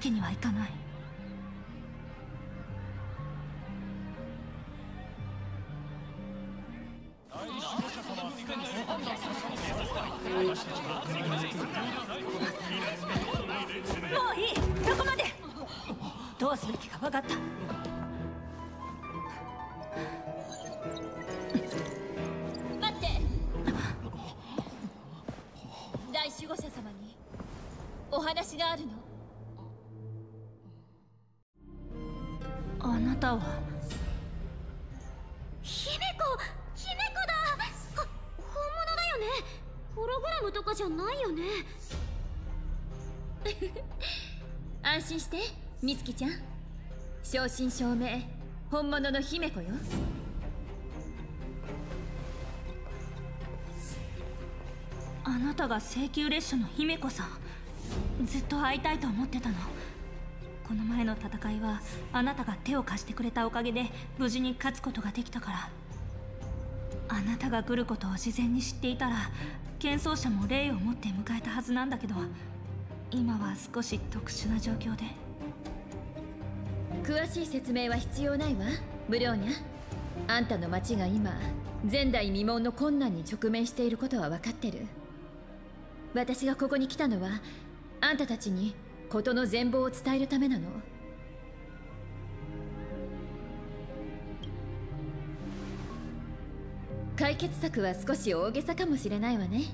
けにはいかない。もういい。そこまで？どうすべきか分かった。待って。大守護者様にお話があるの。なたは。姫子姫子だ。本物だよね。ホログラムとかじゃないよね。安心して美月ちゃん。正真正銘本物の姫子よ。あなたが請求列車の姫子さんずっと会いたいと思ってたの。この前の戦いはあなたが手を貸してくれたおかげで無事に勝つことができたから。あなたが来ることを事前に知っていたら剣奏者も霊を持って迎えたはずなんだけど今は少し特殊な状況で。詳しい説明は必要ないわブリョーニャあんたの町が今前代未聞の困難に直面していることは分かってる。私がここに来たのはあんたたちに事の全貌を伝えるためなの。解決策は少し大げさかもしれないわね。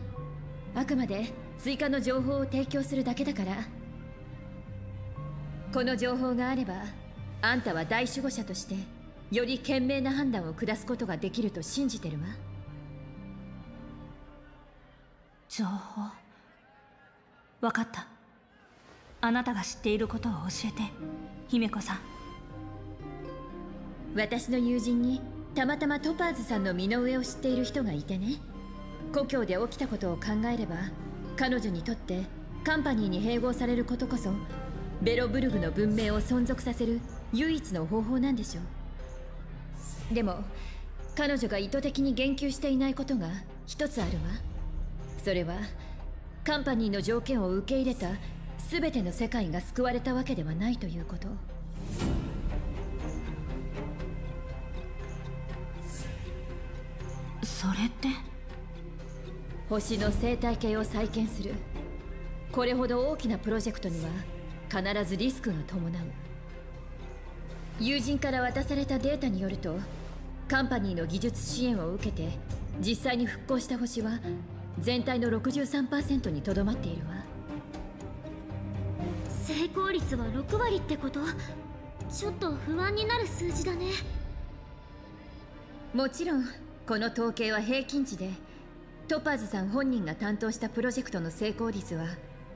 あくまで追加の情報を提供するだけだから。この情報があればあんたは大守護者としてより賢明な判断を下すことができると信じてるわ。情報？分かった。あなたが知っていることを教えて姫子さん。私の友人にたまたまトパーズさんの身の上を知っている人がいてね。故郷で起きたことを考えれば彼女にとってカンパニーに併合されることこそベロブルグの文明を存続させる唯一の方法なんでしょう。でも彼女が意図的に言及していないことが一つあるわ。それはカンパニーの条件を受け入れた全ての世界が救われたわけではないということ。それって？星の生態系を再建する。これほど大きなプロジェクトには必ずリスクが伴う。友人から渡されたデータによるとカンパニーの技術支援を受けて実際に復興した星は全体の63%にとどまっているわ成功率は6割ってこと？ちょっと不安になる数字だね。もちろんこの統計は平均値でトパーズさん本人が担当したプロジェクトの成功率は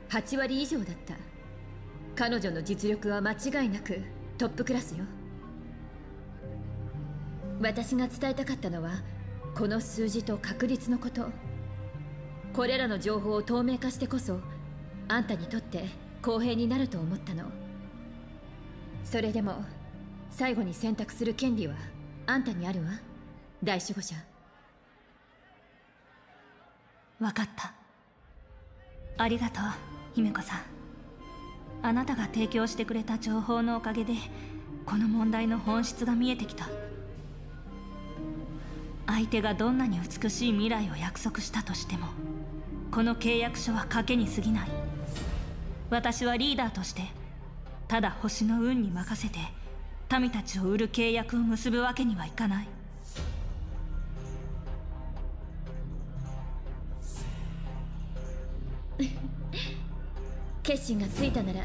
8割以上だった。彼女の実力は間違いなくトップクラスよ。私が伝えたかったのはこの数字と確率のこと。これらの情報を透明化してこそあんたにとって公平になると思ったの。それでも最後に選択する権利はあんたにあるわ。大守護者。分かった。ありがとう姫子さん。あなたが提供してくれた情報のおかげでこの問題の本質が見えてきた。相手がどんなに美しい未来を約束したとしてもこの契約書は賭けに過ぎない。私はリーダーとしてただ星の運に任せて民たちを売る契約を結ぶわけにはいかない。決心がついたなら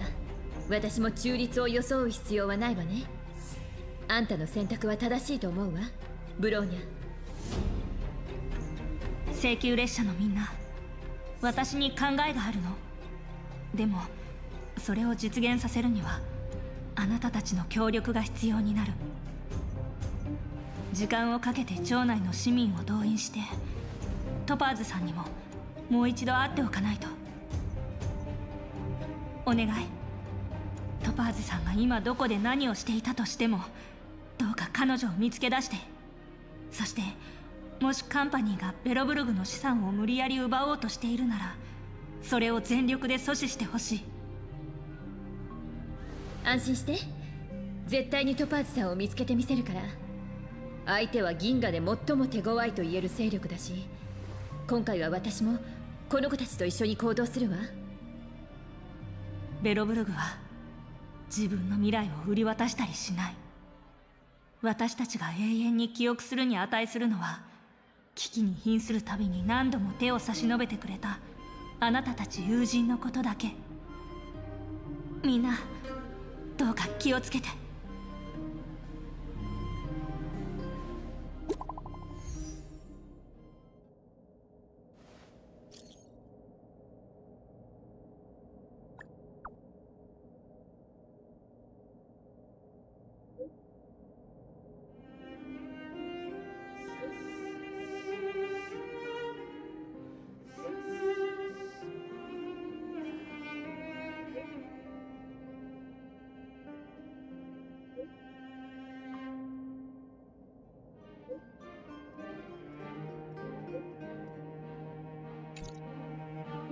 私も中立を装う必要はないわね。あんたの選択は正しいと思うわブローニャ。請求列車のみんな私に考えがあるのでもそれを実現させるにはあなたたちの協力が必要になる。時間をかけて町内の市民を動員してトパーズさんにももう一度会っておかないと。お願い。トパーズさんが今どこで何をしていたとしてもどうか彼女を見つけ出して。そしてもしカンパニーがベロブルグの資産を無理やり奪おうとしているならそれを全力で阻止してほしい。安心して。絶対にトパーズさんを見つけてみせるから。相手は銀河で最も手強いと言える勢力だし今回は私もこの子たちと一緒に行動するわ。ベロブルグは自分の未来を売り渡したりしない。私たちが永遠に記憶するに値するのは危機に瀕するたびに何度も手を差し伸べてくれたあなたたち友人のことだけ。みんなどうか気をつけて。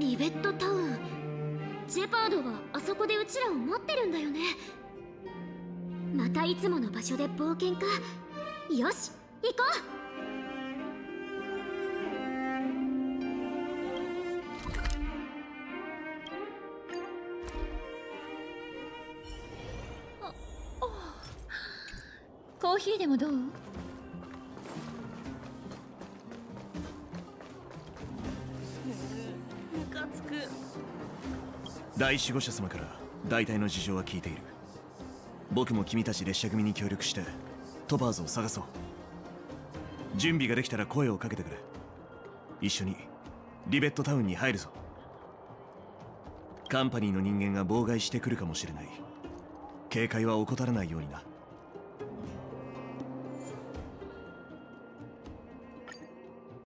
リベットタウン。ジェパードはあそこでうちらを待ってるんだよね。またいつもの場所で冒険か。よし行こう。コーヒーでもどう？第守護者様から大体の事情は聞いている。僕も君たち列車組に協力してトパーズを探そう。準備ができたら声をかけてくれ。一緒にリベットタウンに入るぞ。カンパニーの人間が妨害してくるかもしれない。警戒は怠らないようにな。